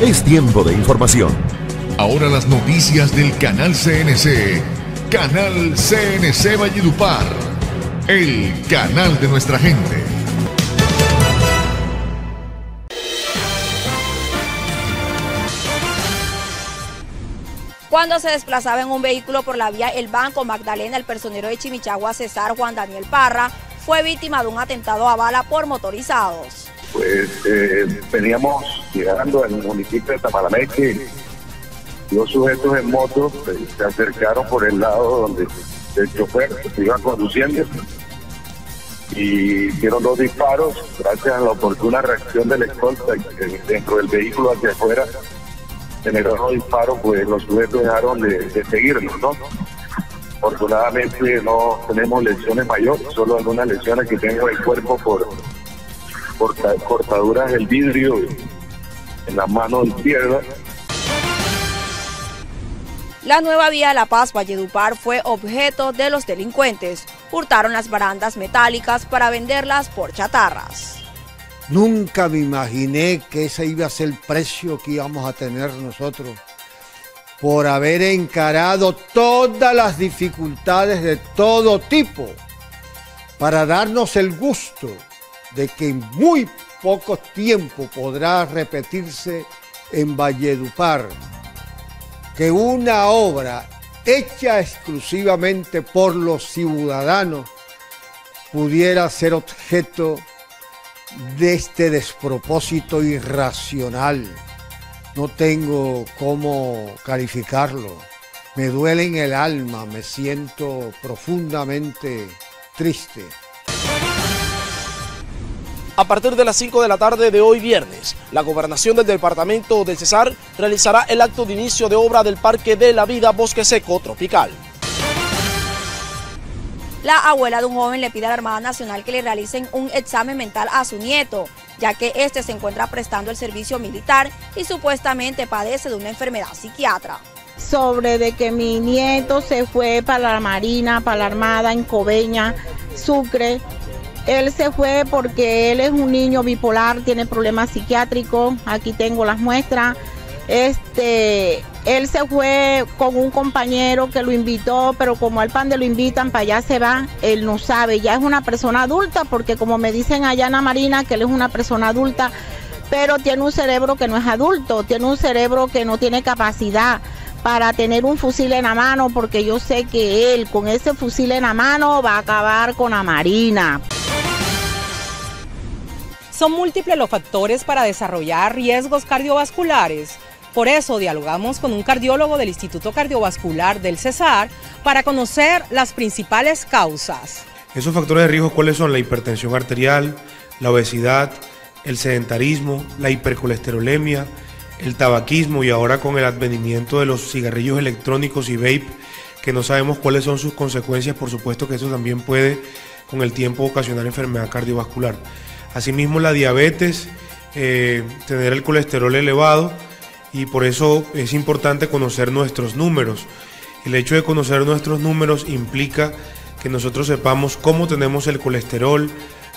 Es tiempo de información. Ahora las noticias del canal CNC. Canal CNC Valledupar. El canal de nuestra gente. Cuando se desplazaba en un vehículo por la vía El Banco Magdalena, el personero de Chimichagua César Juan Daniel Parra fue víctima de un atentado a bala por motorizados. Pues eh, veníamos llegando al municipio de Tamalameque Dos sujetos en moto eh, se acercaron por el lado donde el chofer se iba conduciendo y hicieron dos disparos gracias a la oportuna reacción del escolta dentro del vehículo hacia afuera generó los disparos pues los sujetos dejaron de, seguirnos no afortunadamente no tenemos lesiones mayores solo algunas lesiones que tengo en el cuerpo por, cortaduras del vidrio en la mano izquierda la nueva vía de La Paz Valledupar fue objeto de los delincuentes. Hurtaron las barandas metálicas para venderlas por chatarras. Nunca me imaginé que ese iba a ser el precio que íbamos a tener nosotros por haber encarado todas las dificultades de todo tipo para darnos el gusto de que en muy poco tiempo podrá repetirse en Valledupar que una obra hecha exclusivamente por los ciudadanos pudiera ser objeto de este despropósito irracional. No tengo cómo calificarlo. Me duele en el alma, me siento profundamente triste. A partir de las 5 de la tarde de hoy viernes, la gobernación del departamento de Cesar realizará el acto de inicio de obra del Parque de la Vida Bosque Seco Tropical. La abuela de un joven le pide a la Armada Nacional que le realicen un examen mental a su nieto, ya que este se encuentra prestando el servicio militar y supuestamente padece de una enfermedad psiquiatra. Sobre de que mi nieto se fue para la Marina, para la Armada en Coveña, Sucre, él se fue porque él es un niño bipolar, tiene problemas psiquiátricos. Aquí tengo las muestras. Este, él se fue con un compañero que lo invitó, pero como al pan de lo invitan, para allá se va, él no sabe, ya es una persona adulta, porque como me dicen allá en la Marina, que él es una persona adulta, pero tiene un cerebro que no es adulto, tiene un cerebro que no tiene capacidad para tener un fusil en la mano, porque yo sé que él con ese fusil en la mano va a acabar con la Marina. Son múltiples los factores para desarrollar riesgos cardiovasculares. Por eso dialogamos con un cardiólogo del Instituto Cardiovascular del Cesar para conocer las principales causas. Esos factores de riesgo, ¿cuáles son? La hipertensión arterial, la obesidad, el sedentarismo, la hipercolesterolemia, el tabaquismo y ahora con el advenimiento de los cigarrillos electrónicos y vape, que no sabemos cuáles son sus consecuencias, por supuesto que eso también puede con el tiempo ocasionar enfermedad cardiovascular. Asimismo la diabetes, eh, tener el colesterol elevado y por eso es importante conocer nuestros números. El hecho de conocer nuestros números implica que nosotros sepamos cómo tenemos el colesterol,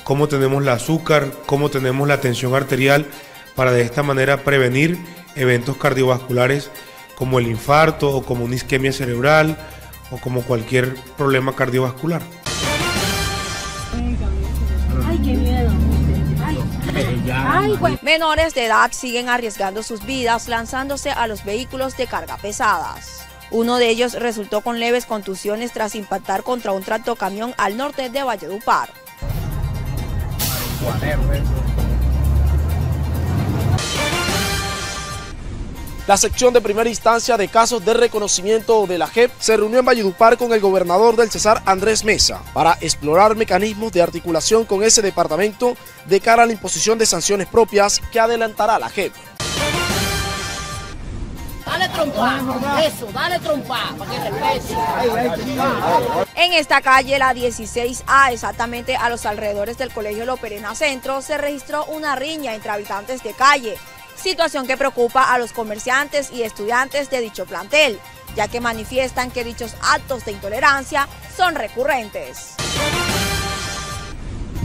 cómo tenemos el azúcar, cómo tenemos la tensión arterial, para de esta manera prevenir eventos cardiovasculares como el infarto o como una isquemia cerebral o como cualquier problema cardiovascular. Menores de edad siguen arriesgando sus vidas lanzándose a los vehículos de carga pesadas. Uno de ellos resultó con leves contusiones tras impactar contra un tractocamión al norte de Valledupar. La sección de primera instancia de casos de reconocimiento de la JEP se reunió en Valledupar con el gobernador del Cesar, Andrés Mesa, para explorar mecanismos de articulación con ese departamento de cara a la imposición de sanciones propias que adelantará la JEP. Dale trompa, eso, dale trompa, para que En esta calle, la 16A, exactamente a los alrededores del Colegio Loperena Centro, se registró una riña entre habitantes de calle situación que preocupa a los comerciantes y estudiantes de dicho plantel, ya que manifiestan que dichos actos de intolerancia son recurrentes.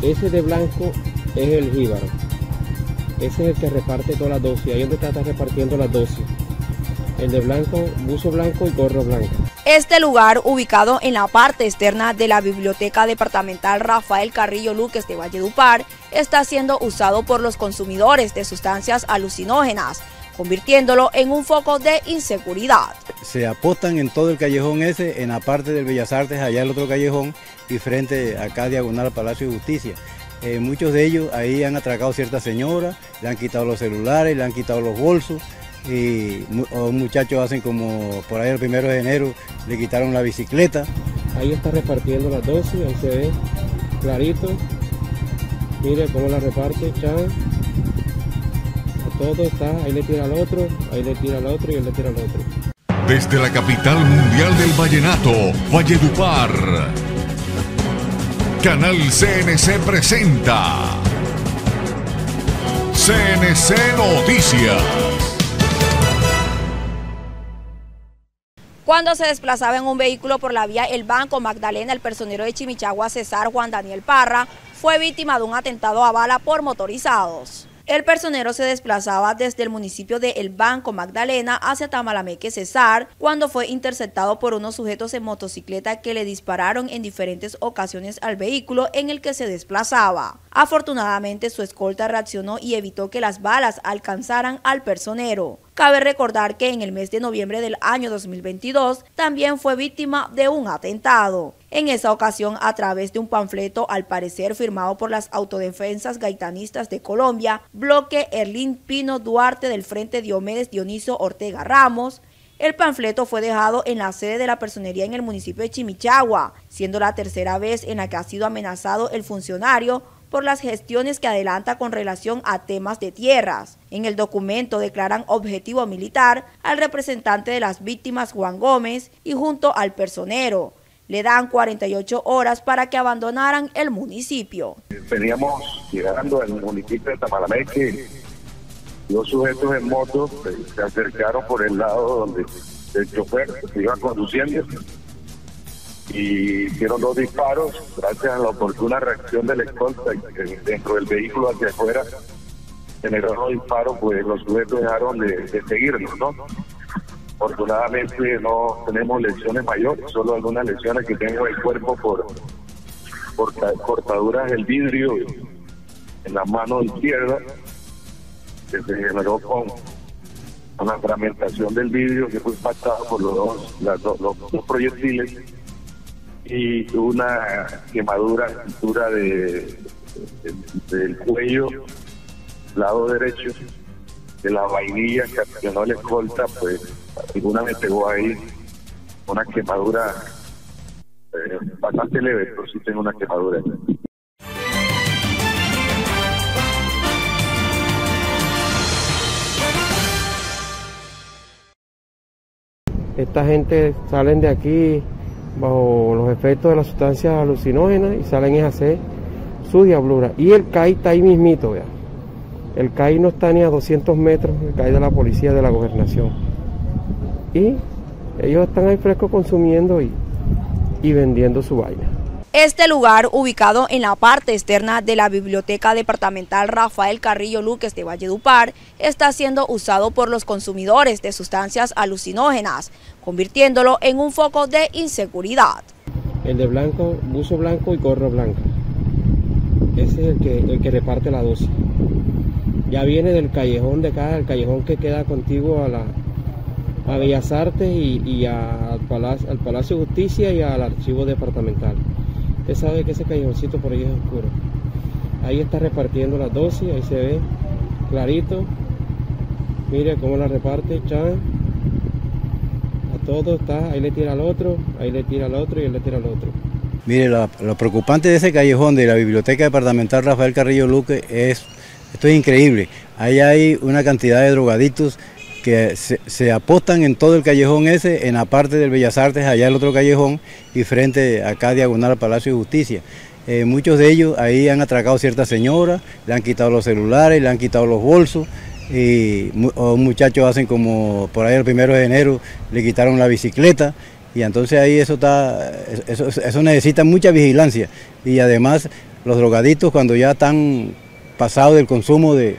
Ese de blanco es el jíbaro. Ese es el que reparte todas las dosis, ahí donde está, repartiendo las dosis. El de blanco, buzo blanco y gorro blanco. Este lugar, ubicado en la parte externa de la Biblioteca Departamental Rafael Carrillo Luques de Valledupar, está siendo usado por los consumidores de sustancias alucinógenas, convirtiéndolo en un foco de inseguridad. Se apostan en todo el callejón ese, en la parte del Bellas Artes, allá el otro callejón, y frente acá diagonal al Palacio de Justicia. Eh, muchos de ellos ahí han atracado ciertas señoras, le han quitado los celulares, le han quitado los bolsos y muchachos hacen como por ahí el primero de enero le quitaron la bicicleta. Ahí está repartiendo las dosis, ahí se ve clarito. Mire cómo la reparte, Chan. A todo está, ahí le tira al otro, ahí le tira al otro y él le tira al otro. Desde la capital mundial del vallenato, Valledupar Canal CNC presenta CNC Noticias. Cuando se desplazaba en un vehículo por la vía El Banco Magdalena, el personero de Chimichagua César Juan Daniel Parra fue víctima de un atentado a bala por motorizados. El personero se desplazaba desde el municipio de El Banco Magdalena hacia Tamalameque Cesar cuando fue interceptado por unos sujetos en motocicleta que le dispararon en diferentes ocasiones al vehículo en el que se desplazaba. Afortunadamente su escolta reaccionó y evitó que las balas alcanzaran al personero. Cabe recordar que en el mes de noviembre del año 2022 también fue víctima de un atentado. En esa ocasión, a través de un panfleto al parecer firmado por las autodefensas gaitanistas de Colombia, bloque Erlín Pino Duarte del Frente Diomedes Dioniso Ortega Ramos, el panfleto fue dejado en la sede de la personería en el municipio de Chimichagua, siendo la tercera vez en la que ha sido amenazado el funcionario por las gestiones que adelanta con relación a temas de tierras. En el documento declaran objetivo militar al representante de las víctimas Juan Gómez y junto al personero. Le dan 48 horas para que abandonaran el municipio. Veníamos llegando al municipio de Tamalameque. Dos sujetos en moto eh, se acercaron por el lado donde el chofer se iba conduciendo y hicieron dos disparos gracias a la oportuna reacción del escolta dentro del vehículo hacia afuera generó dos disparos pues los sujetos dejaron de, seguirnos no afortunadamente no tenemos lesiones mayores solo algunas lesiones que tengo en el cuerpo por, cortaduras del vidrio en la mano izquierda que se generó con una fragmentación del vidrio que fue impactado por los dos, los dos proyectiles y una quemadura cintura de, del cuello, lado derecho, de la vainilla que accionó la escolta, pues alguna me pegó ahí una quemadura eh, bastante leve, pero sí tengo una quemadura. Esta gente salen de aquí bajo los efectos de las sustancias alucinógenas y salen a hacer su diablura. Y el CAI está ahí mismito. El CAI no está ni a 200 metros, el CAI de la policía de la gobernación. Y ellos están ahí fresco consumiendo y, y vendiendo su vaina. Este lugar, ubicado en la parte externa de la Biblioteca Departamental Rafael Carrillo Luques de Valledupar, está siendo usado por los consumidores de sustancias alucinógenas, convirtiéndolo en un foco de inseguridad. El de blanco, buzo blanco y gorro blanco. Ese es el que, reparte la dosis. Ya viene del callejón de acá, el callejón que queda contigo a la Bellas Artes y, al, Palacio, al Palacio de Justicia y al Archivo Departamental. Usted sabe que ese callejoncito por ahí es oscuro. Ahí está repartiendo las dosis, ahí se ve clarito. Mire cómo la reparte, Chan. A todo está, ahí le tira al otro, ahí le tira al otro y él le tira al otro. Mire, lo, preocupante de ese callejón de la Biblioteca Departamental Rafael Carrillo Luque es, esto es increíble. Ahí hay una cantidad de drogaditos que se, apostan en todo el callejón ese, en la parte del Bellas Artes, allá el otro callejón, y frente acá diagonal al Palacio de Justicia. Eh, muchos de ellos ahí han atracado ciertas señoras, le han quitado los celulares, le han quitado los bolsos, y muchachos hacen como por ahí el primero de enero le quitaron la bicicleta, y entonces ahí eso está, eso, necesita mucha vigilancia. Y además los drogaditos cuando ya están pasados del consumo de,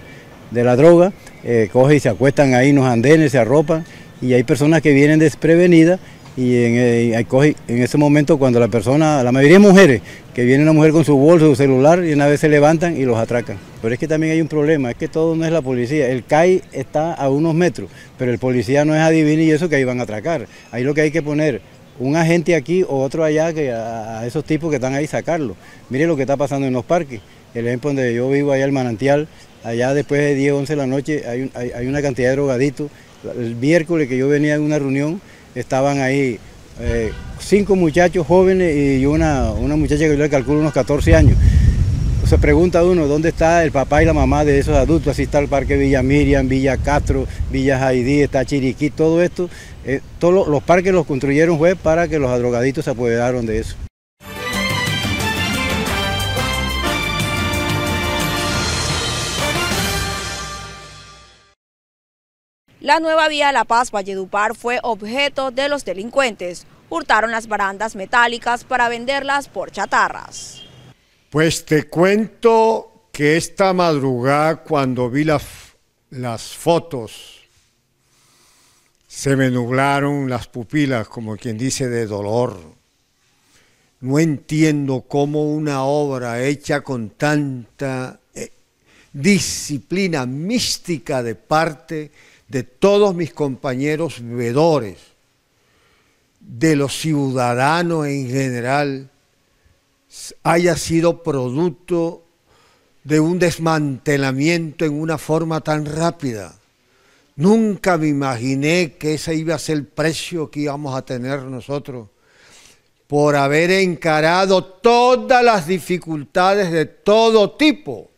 de la droga, eh, coge y se acuestan ahí en los andenes, se arropan y hay personas que vienen desprevenidas y en, eh, en, ese momento cuando la persona, la mayoría de mujeres, que viene una mujer con su bolso, su celular y una vez se levantan y los atracan. Pero es que también hay un problema, es que todo no es la policía. El CAI está a unos metros, pero el policía no es adivino y eso que ahí van a atracar. Ahí lo que hay que poner un agente aquí o otro allá que a, esos tipos que están ahí sacarlo. Mire lo que está pasando en los parques. El ejemplo donde yo vivo allá el manantial, allá después de 10, 11 de la noche hay, hay una cantidad de drogaditos. El miércoles que yo venía en una reunión, estaban ahí eh, cinco muchachos jóvenes y una, una muchacha que yo le calculo unos 14 años. Se pregunta uno, ¿dónde está el papá y la mamá de esos adultos? Así está el Parque Villa Miriam, Villa Castro, Villa Jaidí, está Chiriquí, todo esto. Eh, todos los parques los construyeron fue para que los adrogaditos se apoderaron de eso. La nueva vía La Paz Valledupar fue objeto de los delincuentes. Hurtaron las barandas metálicas para venderlas por chatarras. Pues te cuento que esta madrugada cuando vi las, las fotos se me nublaron las pupilas, como quien dice, de dolor. No entiendo cómo una obra hecha con tanta eh, disciplina mística de parte de todos mis compañeros bebedores, de los ciudadanos en general, haya sido producto de un desmantelamiento en una forma tan rápida. Nunca me imaginé que ese iba a ser el precio que íbamos a tener nosotros por haber encarado todas las dificultades de todo tipo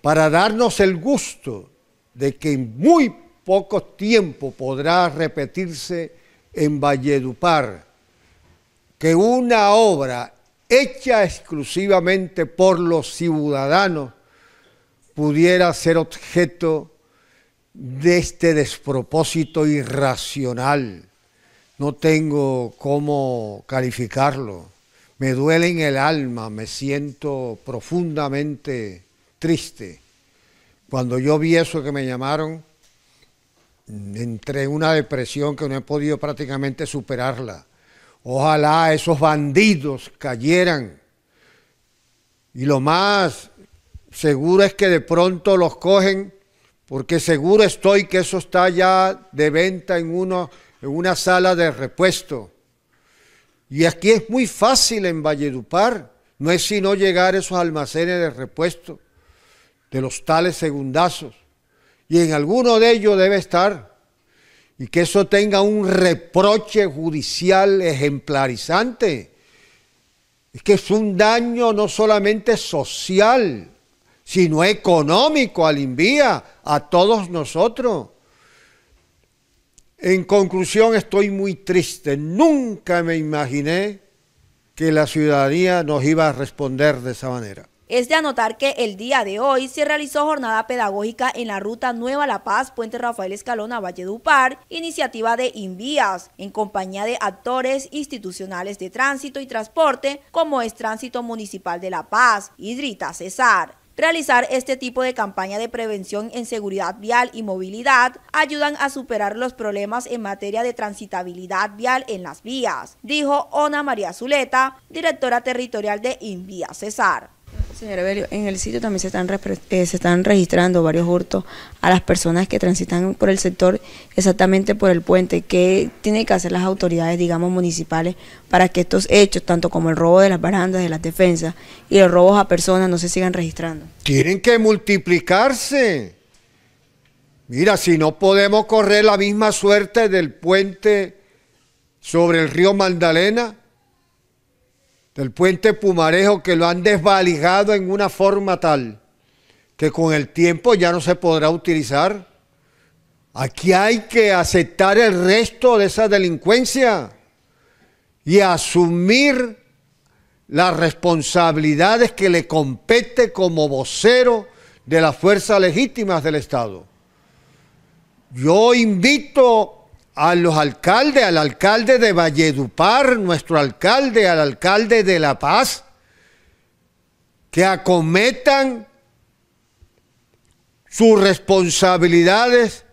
para darnos el gusto de que muy poco tiempo podrá repetirse en Valledupar que una obra hecha exclusivamente por los ciudadanos pudiera ser objeto de este despropósito irracional. No tengo cómo calificarlo. Me duele en el alma, me siento profundamente triste. Cuando yo vi eso que me llamaron, entré en una depresión que no he podido prácticamente superarla. Ojalá esos bandidos cayeran. Y lo más seguro es que de pronto los cogen, porque seguro estoy que eso está ya de venta en, en una sala de repuesto. Y aquí es muy fácil en Valledupar, no es sino llegar a esos almacenes de repuesto de los tales segundazos y en alguno de ellos debe estar. Y que eso tenga un reproche judicial ejemplarizante. Es que es un daño no solamente social, sino económico al envía a todos nosotros. En conclusión, estoy muy triste. Nunca me imaginé que la ciudadanía nos iba a responder de esa manera. Es de anotar que el día de hoy se realizó jornada pedagógica en la ruta Nueva La Paz, Puente Rafael Escalón a Valledupar, iniciativa de Invías, en compañía de actores institucionales de tránsito y transporte, como es Tránsito Municipal de La Paz, Hidrita Cesar. Realizar este tipo de campaña de prevención en seguridad vial y movilidad ayudan a superar los problemas en materia de transitabilidad vial en las vías, dijo Ona María Zuleta, directora territorial de Invías Cesar. Señor Evelio, en el sitio también se están, eh, se están registrando varios hurtos a las personas que transitan por el sector, exactamente por el puente. ¿Qué tienen que hacer las autoridades, digamos, municipales para que estos hechos, tanto como el robo de las barandas, de las defensas y los robos a personas, no se sigan registrando? Tienen que multiplicarse. Mira, si no podemos correr la misma suerte del puente sobre el río Magdalena, del puente Pumarejo que lo han desvalijado en una forma tal que con el tiempo ya no se podrá utilizar. Aquí hay que aceptar el resto de esa delincuencia y asumir las responsabilidades que le compete como vocero de las fuerzas legítimas del Estado. Yo invito a los alcaldes, al alcalde de Valledupar, nuestro alcalde, al alcalde de La Paz, que acometan sus responsabilidades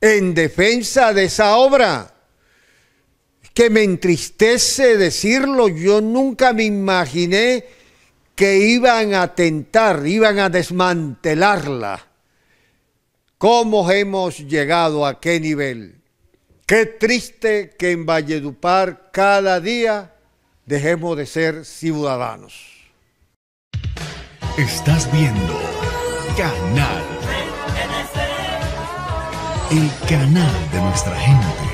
en defensa de esa obra. Que me entristece decirlo, yo nunca me imaginé que iban a tentar, iban a desmantelarla. ¿Cómo hemos llegado a qué nivel? Qué triste que en Valledupar cada día dejemos de ser ciudadanos. Estás viendo Canal. El canal de nuestra gente.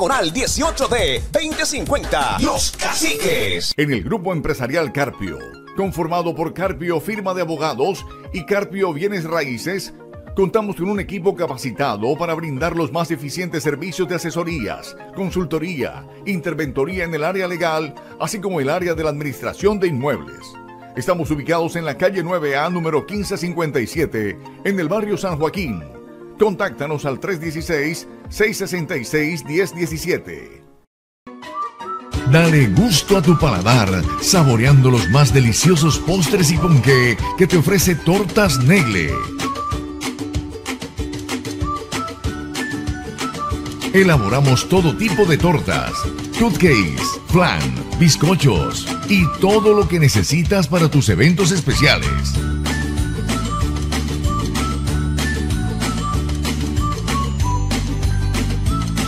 Diagonal 18D 2050. Los Caciques. En el grupo empresarial Carpio, conformado por Carpio Firma de Abogados y Carpio Bienes Raíces, contamos con un equipo capacitado para brindar los más eficientes servicios de asesorías, consultoría, interventoría en el área legal, así como el área de la administración de inmuebles. Estamos ubicados en la calle 9A número 1557, en el barrio San Joaquín. Contáctanos al 316-666-1017. Dale gusto a tu paladar, saboreando los más deliciosos postres y ponqué que te ofrece Tortas Negle. Elaboramos todo tipo de tortas, cupcakes, flan, bizcochos y todo lo que necesitas para tus eventos especiales.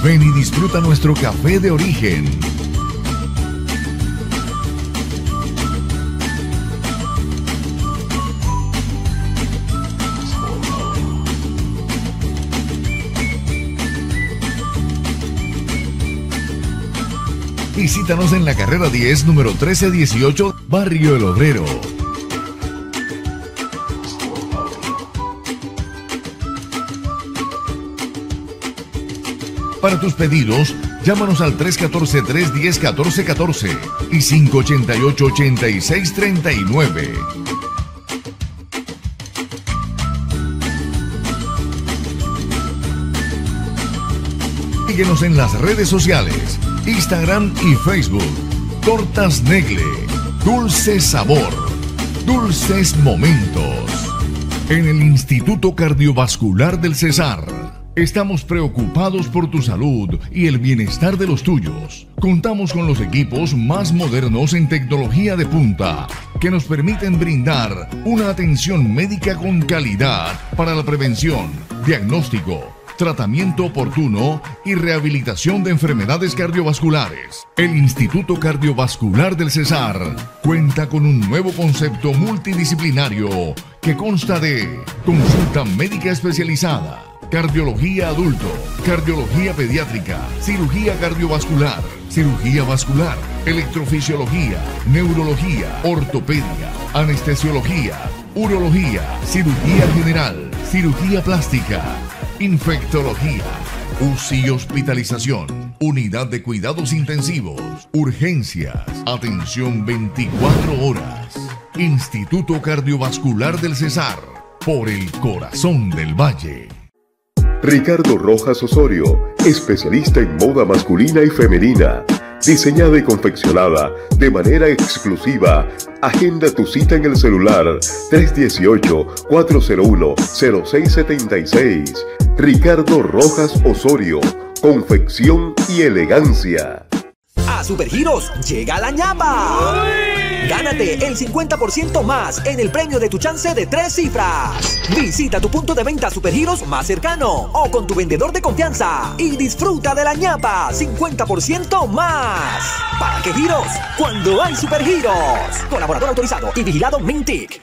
Ven y disfruta nuestro café de origen. Visítanos en la carrera 10, número 1318, Barrio El Obrero. Para tus pedidos, llámanos al 314-310-1414 y 588-8639. Síguenos en las redes sociales, Instagram y Facebook. Tortas Negle, dulce sabor, dulces momentos. En el Instituto Cardiovascular del Cesar. Estamos preocupados por tu salud y el bienestar de los tuyos. Contamos con los equipos más modernos en tecnología de punta que nos permiten brindar una atención médica con calidad para la prevención, diagnóstico, tratamiento oportuno y rehabilitación de enfermedades cardiovasculares. El Instituto Cardiovascular del Cesar cuenta con un nuevo concepto multidisciplinario que consta de consulta médica especializada cardiología adulto, cardiología pediátrica, cirugía cardiovascular, cirugía vascular, electrofisiología, neurología, ortopedia, anestesiología, urología, cirugía general, cirugía plástica, infectología, UCI hospitalización, unidad de cuidados intensivos, urgencias, atención 24 horas. Instituto Cardiovascular del Cesar, por el corazón del valle. Ricardo Rojas Osorio, especialista en moda masculina y femenina, diseñada y confeccionada de manera exclusiva. Agenda tu cita en el celular 318-401-0676. Ricardo Rojas Osorio, confección y elegancia. A Supergiros llega la ñapa. Gánate el 50% más en el premio de tu chance de tres cifras. Visita tu punto de venta Supergiros más cercano o con tu vendedor de confianza y disfruta de la ñapa 50% más. ¿Para qué giros? Cuando hay Supergiros. Colaborador autorizado y vigilado Mintic.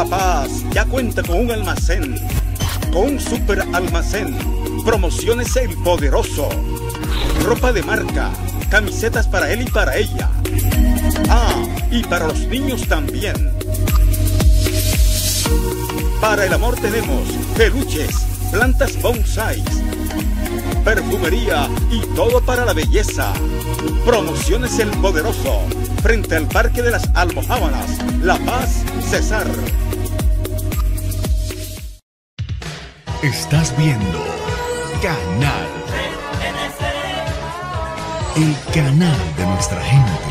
La Paz ya cuenta con un almacén, con un super almacén. Promociones El Poderoso. Ropa de marca, camisetas para él y para ella. Ah, y para los niños también. Para el amor tenemos peluches, plantas bonsai, perfumería y todo para la belleza. Promociones El Poderoso, frente al Parque de las Almojábanas, La Paz, Cesar. Estás viendo Canal. El canal de nuestra gente.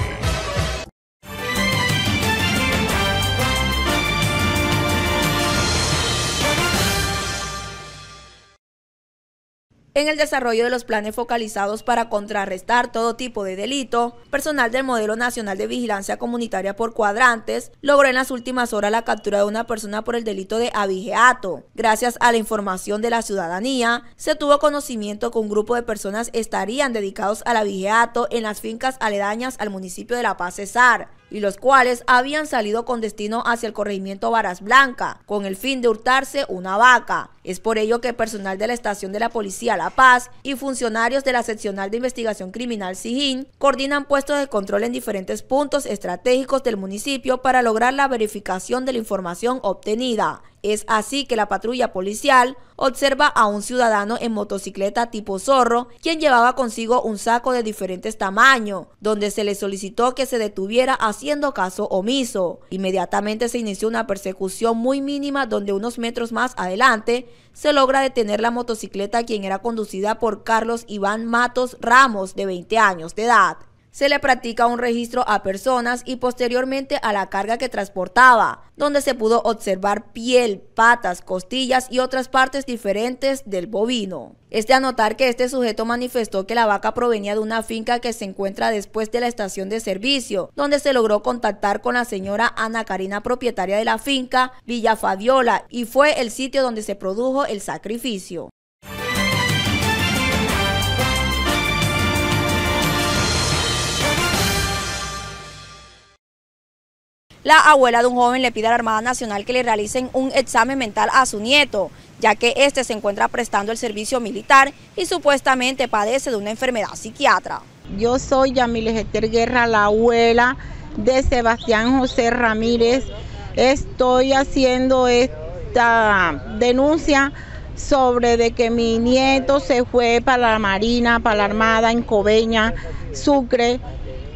En el desarrollo de los planes focalizados para contrarrestar todo tipo de delito, personal del Modelo Nacional de Vigilancia Comunitaria por Cuadrantes logró en las últimas horas la captura de una persona por el delito de abigeato. Gracias a la información de la ciudadanía, se tuvo conocimiento que un grupo de personas estarían dedicados al abigeato en las fincas aledañas al municipio de La Paz Cesar y los cuales habían salido con destino hacia el corregimiento Varas Blanca, con el fin de hurtarse una vaca. Es por ello que personal de la estación de la Policía La Paz y funcionarios de la seccional de investigación criminal Sijín coordinan puestos de control en diferentes puntos estratégicos del municipio para lograr la verificación de la información obtenida. Es así que la patrulla policial observa a un ciudadano en motocicleta tipo zorro, quien llevaba consigo un saco de diferentes tamaños, donde se le solicitó que se detuviera haciendo caso omiso. Inmediatamente se inició una persecución muy mínima donde unos metros más adelante se logra detener la motocicleta quien era conducida por Carlos Iván Matos Ramos, de 20 años de edad se le practica un registro a personas y posteriormente a la carga que transportaba, donde se pudo observar piel, patas, costillas y otras partes diferentes del bovino. Es de anotar que este sujeto manifestó que la vaca provenía de una finca que se encuentra después de la estación de servicio, donde se logró contactar con la señora Ana Karina, propietaria de la finca Villa Fabiola, y fue el sitio donde se produjo el sacrificio. La abuela de un joven le pide a la Armada Nacional que le realicen un examen mental a su nieto, ya que este se encuentra prestando el servicio militar y supuestamente padece de una enfermedad psiquiatra. Yo soy Yamiles Esther Guerra, la abuela de Sebastián José Ramírez. Estoy haciendo esta denuncia sobre de que mi nieto se fue para la Marina, para la Armada en Coveña, Sucre,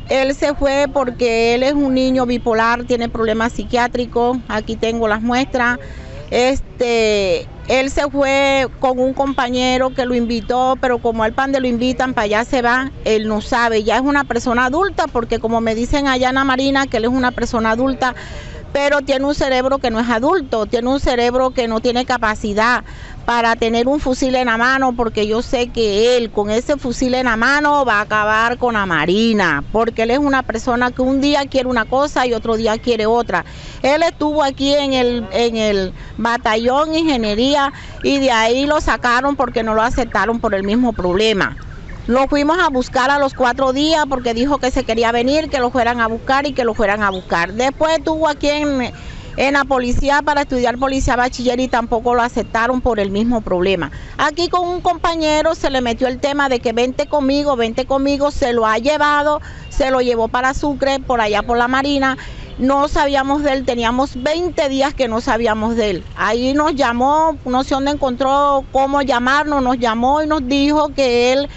él se fue porque él es un niño bipolar, tiene problemas psiquiátricos. Aquí tengo las muestras. Este, él se fue con un compañero que lo invitó, pero como al pan de lo invitan, para allá se va, él no sabe, ya es una persona adulta, porque como me dicen allá en Marina, que él es una persona adulta, pero tiene un cerebro que no es adulto, tiene un cerebro que no tiene capacidad para tener un fusil en la mano, porque yo sé que él con ese fusil en la mano va a acabar con la Marina, porque él es una persona que un día quiere una cosa y otro día quiere otra. Él estuvo aquí en el, en el batallón ingeniería y de ahí lo sacaron porque no lo aceptaron por el mismo problema. Lo fuimos a buscar a los cuatro días porque dijo que se quería venir, que lo fueran a buscar y que lo fueran a buscar. Después estuvo aquí en, en la policía para estudiar policía bachiller y tampoco lo aceptaron por el mismo problema. Aquí con un compañero se le metió el tema de que vente conmigo, vente conmigo, se lo ha llevado, se lo llevó para Sucre, por allá por la Marina. No sabíamos de él, teníamos 20 días que no sabíamos de él. Ahí nos llamó, no sé dónde encontró cómo llamarnos, nos llamó y nos dijo que él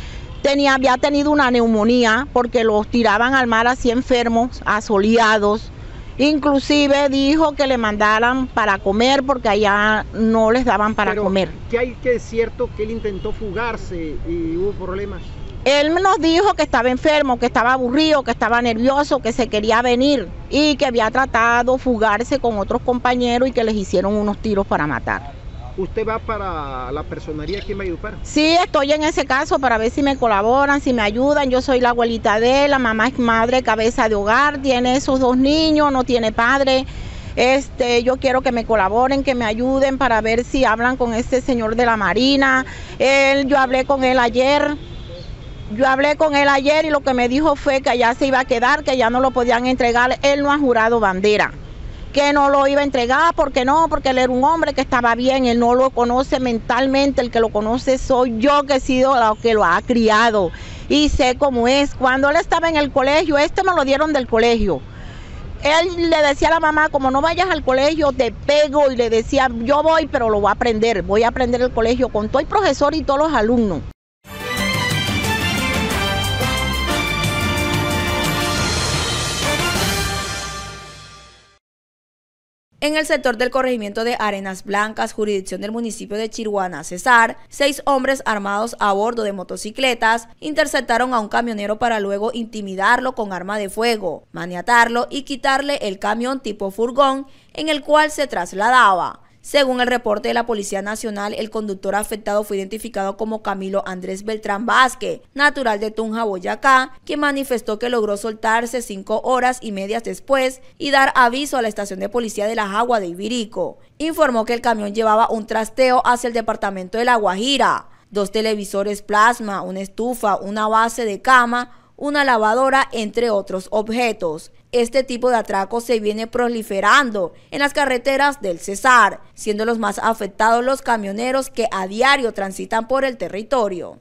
tenía, había tenido una neumonía porque los tiraban al mar así enfermos, asoleados. Inclusive dijo que le mandaran para comer porque allá no les daban para Pero, comer. ¿Qué hay que es cierto que él intentó fugarse y hubo problemas? Él nos dijo que estaba enfermo, que estaba aburrido, que estaba nervioso, que se quería venir y que había tratado fugarse con otros compañeros y que les hicieron unos tiros para matar. ¿Usted va para la personería aquí en Valledupar? Sí, estoy en ese caso para ver si me colaboran, si me ayudan. Yo soy la abuelita de él, la mamá es madre, cabeza de hogar, tiene esos dos niños, no tiene padre. Este, yo quiero que me colaboren, que me ayuden para ver si hablan con este señor de la Marina. Él, yo hablé con él ayer yo hablé con él ayer y lo que me dijo fue que allá se iba a quedar, que ya no lo podían entregar. Él no ha jurado bandera, que no lo iba a entregar, porque no, porque él era un hombre que estaba bien, él no lo conoce mentalmente, el que lo conoce soy yo que he sido la que lo ha criado y sé cómo es. Cuando él estaba en el colegio, este me lo dieron del colegio. Él le decía a la mamá, como no vayas al colegio, te pego. Y le decía, yo voy, pero lo voy a aprender. Voy a aprender el colegio con todo el profesor y todos los alumnos. En el sector del corregimiento de Arenas Blancas, jurisdicción del municipio de Chiruana, Cesar, seis hombres armados a bordo de motocicletas interceptaron a un camionero para luego intimidarlo con arma de fuego, maniatarlo y quitarle el camión tipo furgón en el cual se trasladaba. Según el reporte de la Policía Nacional, el conductor afectado fue identificado como Camilo Andrés Beltrán Vázquez, natural de Tunja, Boyacá, quien manifestó que logró soltarse cinco horas y medias después y dar aviso a la estación de policía de la Jagua de Ibirico. Informó que el camión llevaba un trasteo hacia el departamento de La Guajira, dos televisores plasma, una estufa, una base de cama, una lavadora, entre otros objetos. Este tipo de atracos se viene proliferando en las carreteras del Cesar, siendo los más afectados los camioneros que a diario transitan por el territorio.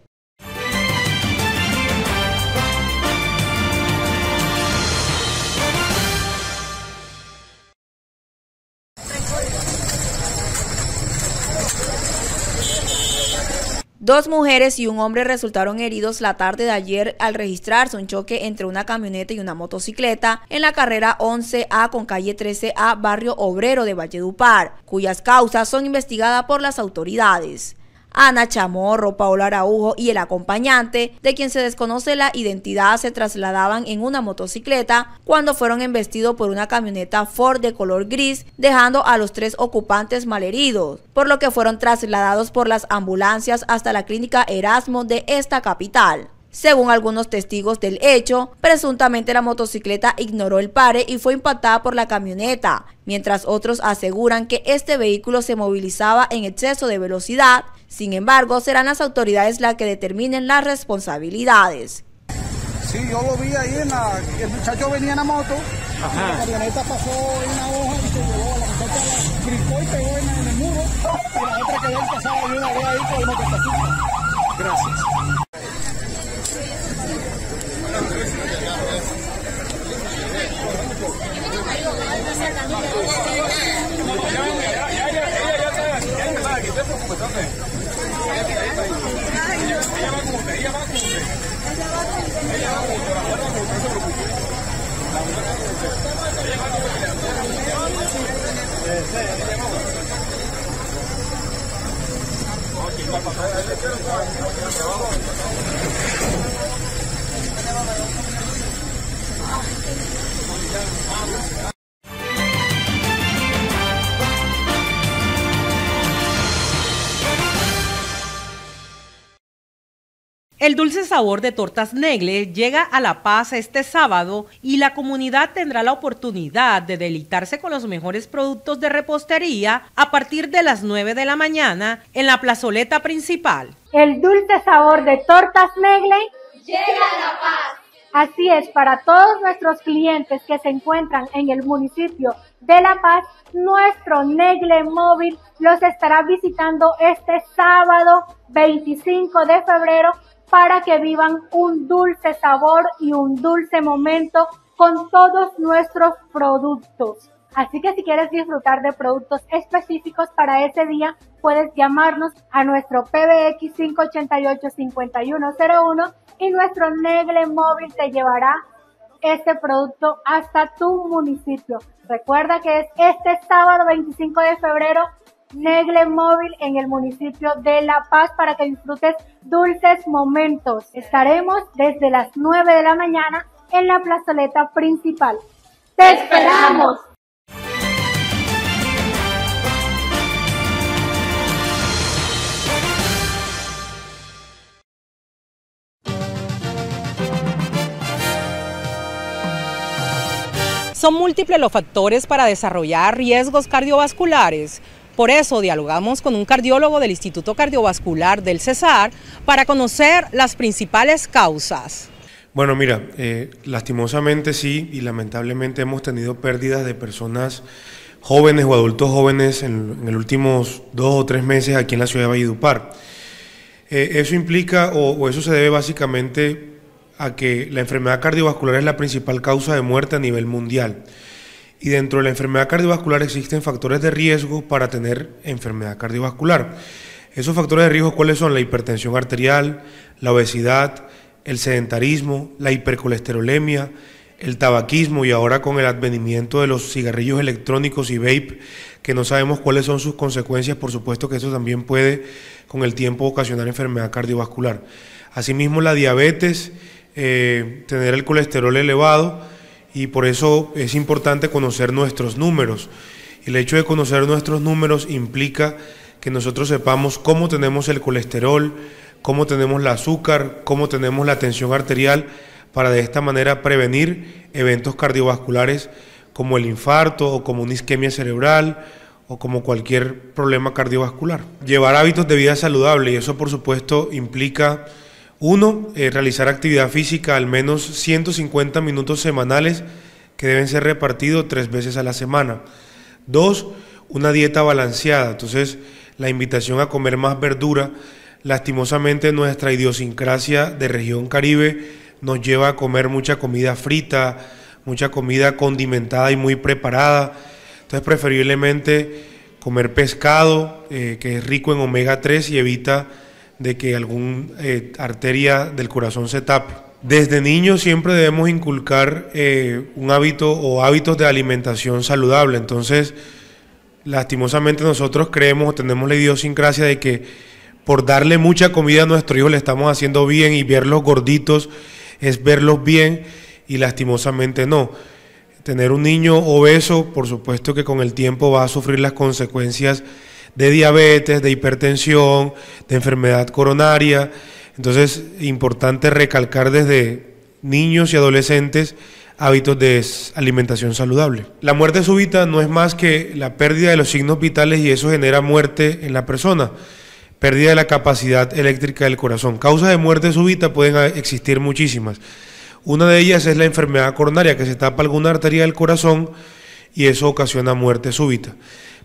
Dos mujeres y un hombre resultaron heridos la tarde de ayer al registrarse un choque entre una camioneta y una motocicleta en la carrera 11A con calle 13A, barrio obrero de Valledupar, cuyas causas son investigadas por las autoridades. Ana Chamorro, Paola Araujo y el acompañante, de quien se desconoce la identidad, se trasladaban en una motocicleta cuando fueron embestidos por una camioneta Ford de color gris, dejando a los tres ocupantes malheridos, por lo que fueron trasladados por las ambulancias hasta la clínica Erasmo de esta capital. Según algunos testigos del hecho, presuntamente la motocicleta ignoró el pare y fue impactada por la camioneta, mientras otros aseguran que este vehículo se movilizaba en exceso de velocidad. Sin embargo, serán las autoridades las que determinen las responsabilidades. Sí, yo lo vi ahí, en la, el muchacho venía en la moto, la camioneta pasó en una hoja y se llevó, la muchacha la brincó y pegó en, en el muro, y la otra quedó empezada y una vez ahí con el motocicleta. Gracias. 在咱这。El dulce sabor de Tortas Negle llega a La Paz este sábado y la comunidad tendrá la oportunidad de deleitarse con los mejores productos de repostería a partir de las 9 de la mañana en la plazoleta principal. El dulce sabor de Tortas Negle llega a La Paz. Así es, para todos nuestros clientes que se encuentran en el municipio de La Paz, nuestro Negle Móvil los estará visitando este sábado 25 de febrero para que vivan un dulce sabor y un dulce momento con todos nuestros productos. Así que si quieres disfrutar de productos específicos para ese día, puedes llamarnos a nuestro PBX 588-5101 y nuestro Negle móvil te llevará este producto hasta tu municipio. Recuerda que es este sábado 25 de febrero Negle Móvil en el municipio de La Paz para que disfrutes dulces momentos. Estaremos desde las 9 de la mañana en la plazoleta principal. ¡Te esperamos! Son múltiples los factores para desarrollar riesgos cardiovasculares. Por eso dialogamos con un cardiólogo del Instituto Cardiovascular del Cesar para conocer las principales causas. Bueno, mira, eh, lastimosamente sí y lamentablemente hemos tenido pérdidas de personas jóvenes o adultos jóvenes en, los últimos dos o tres meses aquí en la ciudad de Valledupar. Eh, eso implica o eso se debe básicamente a que la enfermedad cardiovascular es la principal causa de muerte a nivel mundial. Y dentro de la enfermedad cardiovascular existen factores de riesgo para tener enfermedad cardiovascular. Esos factores de riesgo, ¿cuáles son? La hipertensión arterial, la obesidad, el sedentarismo, la hipercolesterolemia, el tabaquismo y ahora con el advenimiento de los cigarrillos electrónicos y vape, que no sabemos cuáles son sus consecuencias, por supuesto que eso también puede con el tiempo ocasionar enfermedad cardiovascular. Asimismo la diabetes, eh, tener el colesterol elevado y por eso es importante conocer nuestros números. El hecho de conocer nuestros números implica que nosotros sepamos cómo tenemos el colesterol, cómo tenemos el azúcar, cómo tenemos la tensión arterial, para de esta manera prevenir eventos cardiovasculares como el infarto o como una isquemia cerebral o como cualquier problema cardiovascular. Llevar hábitos de vida saludable y eso por supuesto implica uno, eh, realizar actividad física al menos 150 minutos semanales que deben ser repartidos tres veces a la semana. Dos, una dieta balanceada. Entonces, la invitación a comer más verdura. Lastimosamente, nuestra idiosincrasia de región caribe nos lleva a comer mucha comida frita, mucha comida condimentada y muy preparada. Entonces, preferiblemente comer pescado, eh, que es rico en omega 3 y evita de que alguna eh, arteria del corazón se tape. Desde niños siempre debemos inculcar eh, un hábito o hábitos de alimentación saludable. Entonces, lastimosamente nosotros creemos o tenemos la idiosincrasia de que por darle mucha comida a nuestro hijo le estamos haciendo bien y verlos gorditos es verlos bien y lastimosamente no. Tener un niño obeso, por supuesto que con el tiempo va a sufrir las consecuencias de diabetes, de hipertensión, de enfermedad coronaria. Entonces, importante recalcar desde niños y adolescentes hábitos de alimentación saludable. La muerte súbita no es más que la pérdida de los signos vitales y eso genera muerte en la persona, pérdida de la capacidad eléctrica del corazón. Causas de muerte súbita pueden existir muchísimas. Una de ellas es la enfermedad coronaria, que se tapa alguna arteria del corazón y eso ocasiona muerte súbita.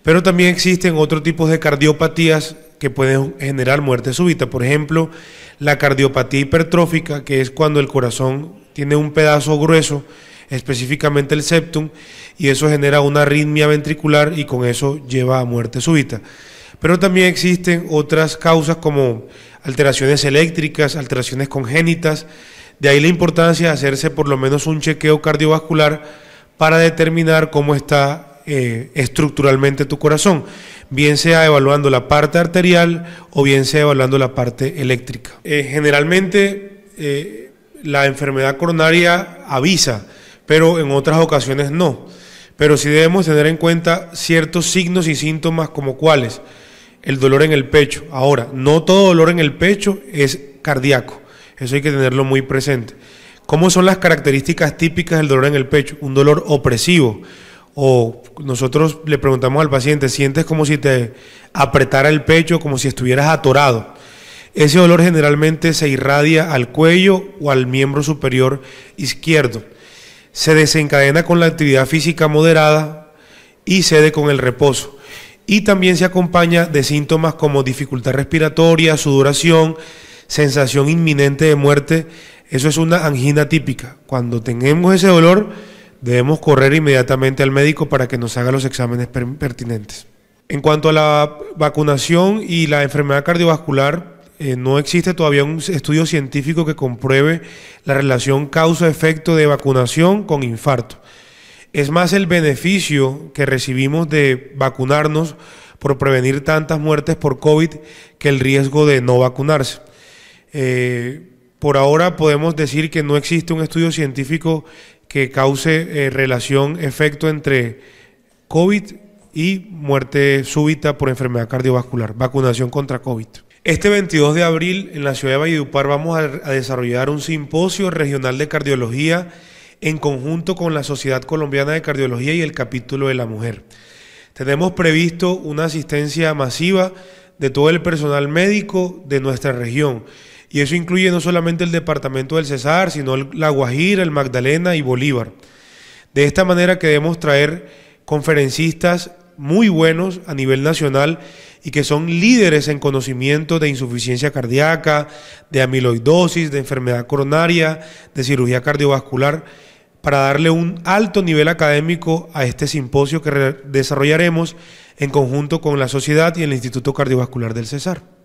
Pero también existen otros tipos de cardiopatías que pueden generar muerte súbita. Por ejemplo, la cardiopatía hipertrófica, que es cuando el corazón tiene un pedazo grueso, específicamente el septum, y eso genera una arritmia ventricular y con eso lleva a muerte súbita. Pero también existen otras causas como alteraciones eléctricas, alteraciones congénitas, de ahí la importancia de hacerse por lo menos un chequeo cardiovascular para determinar cómo está eh, estructuralmente tu corazón, bien sea evaluando la parte arterial o bien sea evaluando la parte eléctrica. Eh, generalmente eh, la enfermedad coronaria avisa, pero en otras ocasiones no. Pero sí debemos tener en cuenta ciertos signos y síntomas como cuáles. El dolor en el pecho. Ahora, no todo dolor en el pecho es cardíaco. Eso hay que tenerlo muy presente. ¿Cómo son las características típicas del dolor en el pecho? Un dolor opresivo o nosotros le preguntamos al paciente, sientes como si te apretara el pecho, como si estuvieras atorado. Ese dolor generalmente se irradia al cuello o al miembro superior izquierdo. Se desencadena con la actividad física moderada y cede con el reposo. Y también se acompaña de síntomas como dificultad respiratoria, sudoración, sensación inminente de muerte. Eso es una angina típica. Cuando tengamos ese dolor, debemos correr inmediatamente al médico para que nos haga los exámenes pertinentes. En cuanto a la vacunación y la enfermedad cardiovascular, eh, no existe todavía un estudio científico que compruebe la relación causa-efecto de vacunación con infarto. Es más el beneficio que recibimos de vacunarnos por prevenir tantas muertes por COVID que el riesgo de no vacunarse. Eh, por ahora podemos decir que no existe un estudio científico que cause eh, relación, efecto entre COVID y muerte súbita por enfermedad cardiovascular, vacunación contra COVID. Este 22 de abril en la ciudad de Valledupar vamos a, a desarrollar un simposio regional de cardiología en conjunto con la Sociedad Colombiana de Cardiología y el capítulo de la mujer. Tenemos previsto una asistencia masiva de todo el personal médico de nuestra región. Y eso incluye no solamente el departamento del Cesar, sino la Guajira, el Magdalena y Bolívar. De esta manera queremos traer conferencistas muy buenos a nivel nacional y que son líderes en conocimiento de insuficiencia cardíaca, de amiloidosis, de enfermedad coronaria, de cirugía cardiovascular para darle un alto nivel académico a este simposio que desarrollaremos en conjunto con la sociedad y el Instituto Cardiovascular del Cesar.